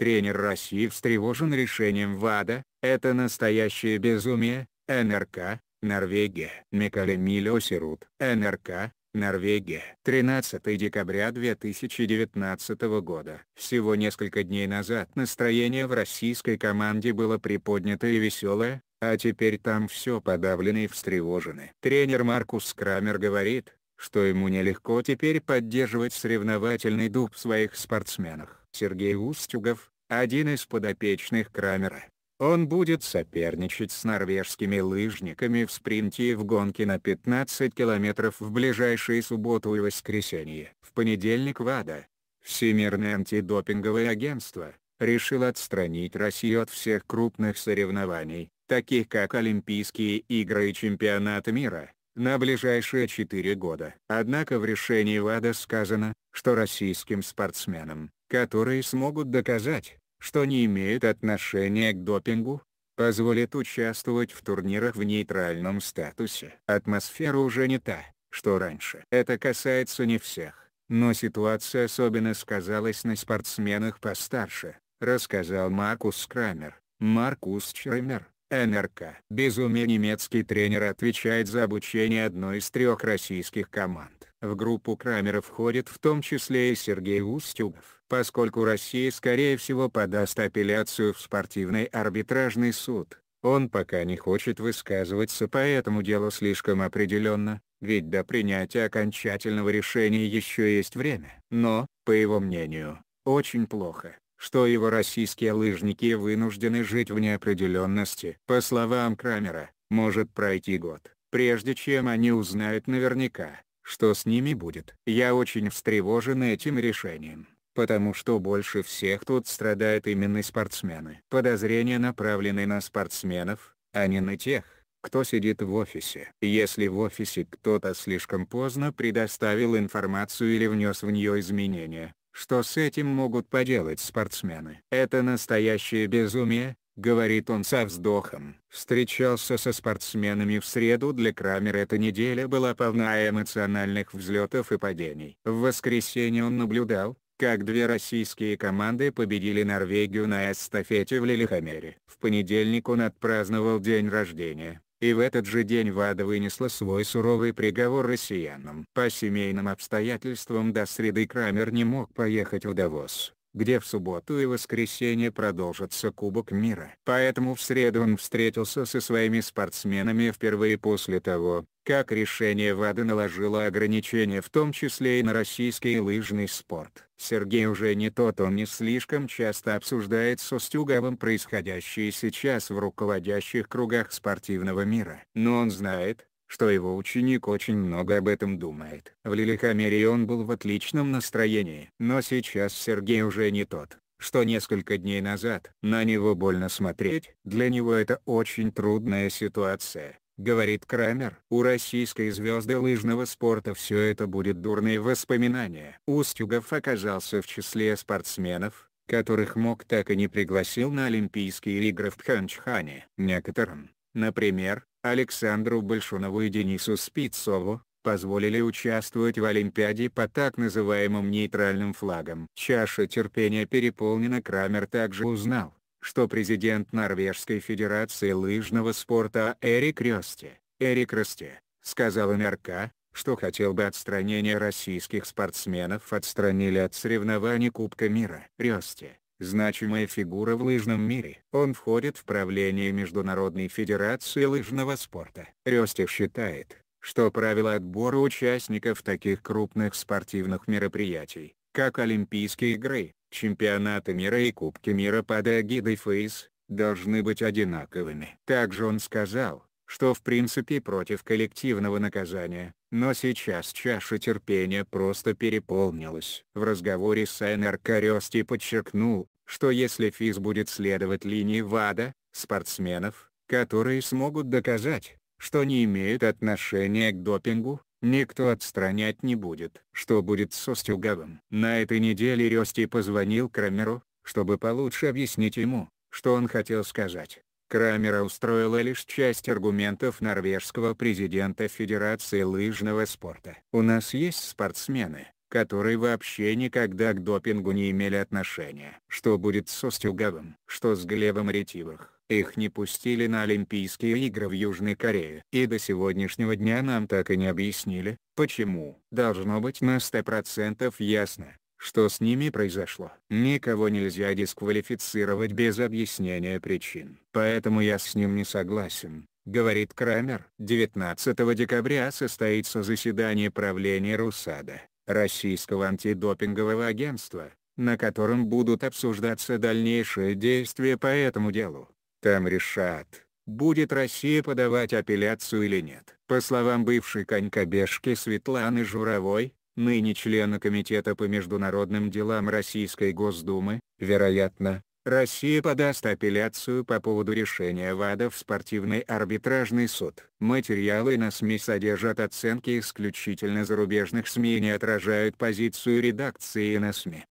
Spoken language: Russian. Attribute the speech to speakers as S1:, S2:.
S1: Тренер России встревожен решением ВАДА, это настоящее безумие, НРК, Норвегия. Микале Милосерут, НРК, Норвегия. 13 декабря 2019 года. Всего несколько дней назад настроение в российской команде было приподнято и веселое, а теперь там все подавлено и встревожены. Тренер Маркус Крамер говорит, что ему нелегко теперь поддерживать соревновательный дух в своих спортсменах. Сергей Устюгов, один из подопечных Крамера, он будет соперничать с норвежскими лыжниками в спринте и в гонке на 15 километров в ближайшие субботу и воскресенье. В понедельник ВАДА, Всемирное антидопинговое агентство, решил отстранить Россию от всех крупных соревнований, таких как Олимпийские игры и чемпионаты мира, на ближайшие 4 года. Однако в решении ВАДА сказано, что российским спортсменам, которые смогут доказать, что не имеют отношения к допингу, позволит участвовать в турнирах в нейтральном статусе. Атмосфера уже не та, что раньше. Это касается не всех, но ситуация особенно сказалась на спортсменах постарше, рассказал Маркус Крамер. Маркус Чремер, НРК. Безумие немецкий тренер отвечает за обучение одной из трех российских команд. В группу Крамера входит в том числе и Сергей Устюгов поскольку Россия скорее всего подаст апелляцию в спортивный арбитражный суд. Он пока не хочет высказываться по этому делу слишком определенно, ведь до принятия окончательного решения еще есть время. Но, по его мнению, очень плохо, что его российские лыжники вынуждены жить в неопределенности. По словам Крамера, может пройти год, прежде чем они узнают наверняка, что с ними будет. Я очень встревожен этим решением потому что больше всех тут страдают именно спортсмены. Подозрения направлены на спортсменов, а не на тех, кто сидит в офисе. Если в офисе кто-то слишком поздно предоставил информацию или внес в нее изменения, что с этим могут поделать спортсмены? Это настоящее безумие, говорит он со вздохом. Встречался со спортсменами в среду для Крамера эта неделя была полна эмоциональных взлетов и падений. В воскресенье он наблюдал, как две российские команды победили Норвегию на эстафете в Лилихамере. В понедельник он отпраздновал день рождения, и в этот же день ВАДА вынесла свой суровый приговор россиянам. По семейным обстоятельствам до среды Крамер не мог поехать в Давос где в субботу и воскресенье продолжится Кубок мира. Поэтому в среду он встретился со своими спортсменами впервые после того, как решение ВАДА наложило ограничения в том числе и на российский лыжный спорт. Сергей уже не тот он не слишком часто обсуждает со Стюговым происходящее сейчас в руководящих кругах спортивного мира. Но он знает, что его ученик очень много об этом думает. В Лилихамере он был в отличном настроении. Но сейчас Сергей уже не тот, что несколько дней назад. На него больно смотреть. Для него это очень трудная ситуация. Говорит Крамер, у российской звезды лыжного спорта все это будет дурные воспоминания. Устюгов оказался в числе спортсменов, которых МОК так и не пригласил на Олимпийские игры в Пхенчхане. Некоторым, например, Александру Большунову и Денису Спицову, позволили участвовать в Олимпиаде по так называемым нейтральным флагам. Чаша терпения переполнена Крамер также узнал, что президент Норвежской Федерации лыжного спорта Эрик Рёсте, Эрик Росте, сказал НРК, что хотел бы отстранения российских спортсменов отстранили от соревнований Кубка мира. Рёсте, значимая фигура в лыжном мире. Он входит в правление Международной Федерации лыжного спорта. Рёсти считает, что правила отбора участников таких крупных спортивных мероприятий, как Олимпийские игры, чемпионаты мира и Кубки мира под эгидой ФИС, должны быть одинаковыми. Также он сказал, что в принципе против коллективного наказания, но сейчас чаша терпения просто переполнилась. В разговоре с НРК Рёсти подчеркнул, что если ФИС будет следовать линии ВАДА, спортсменов, которые смогут доказать, что не имеют отношения к допингу, никто отстранять не будет. Что будет с Остюговым? На этой неделе Рёсти позвонил Крамеру, чтобы получше объяснить ему, что он хотел сказать. Крамера устроила лишь часть аргументов норвежского президента Федерации лыжного спорта. У нас есть спортсмены, которые вообще никогда к допингу не имели отношения. Что будет с Устюговым? Что с Глебом Ретивых? Их не пустили на Олимпийские игры в Южной Корее. И до сегодняшнего дня нам так и не объяснили, почему. Должно быть на 100% ясно, что с ними произошло. Никого нельзя дисквалифицировать без объяснения причин. Поэтому я с ним не согласен говорит Крамер. 19 декабря состоится заседание правления РУСАДА, Российского антидопингового агентства, на котором будут обсуждаться дальнейшие действия по этому делу. Там решат, будет Россия подавать апелляцию или нет. По словам бывшей конькобежки Светланы Журовой, ныне члена Комитета по международным делам Российской Госдумы, вероятно, Россия подаст апелляцию по поводу решения ВАДА в спортивный арбитражный суд. Материалы на СМИ содержат оценки исключительно зарубежных СМИ и не отражают позицию редакции на СМИ.